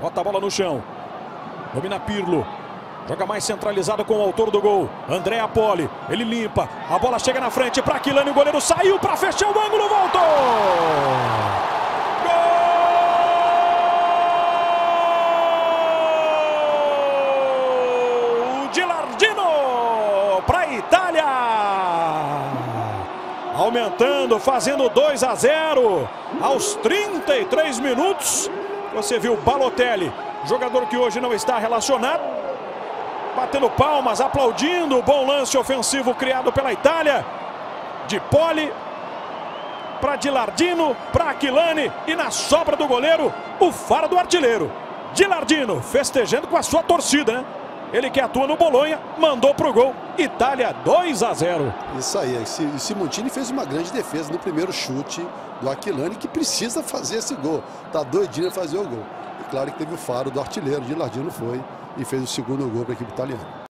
Bota a bola no chão. Domina Pirlo. Joga mais centralizado com o autor do gol, André Apoli. Ele limpa, a bola chega na frente para Aquilani, o goleiro saiu para fechar o ângulo, voltou! De Lardino para Itália! Aumentando, fazendo 2 a 0 aos 33 minutos. Você viu Balotelli, jogador que hoje não está relacionado, batendo palmas, aplaudindo o bom lance ofensivo criado pela Itália. De Poli para Dilardino, para Aquilani e na sobra do goleiro, o faro do artilheiro. Dilardino festejando com a sua torcida, né? Ele que atua no Bolonha, mandou pro gol. Itália 2 a 0. Isso aí, o Simontini fez uma grande defesa no primeiro chute do Aquilani, que precisa fazer esse gol. Tá doidinho a fazer o gol. E claro que teve o faro do artilheiro, Dilardino foi e fez o segundo gol para a equipe italiana.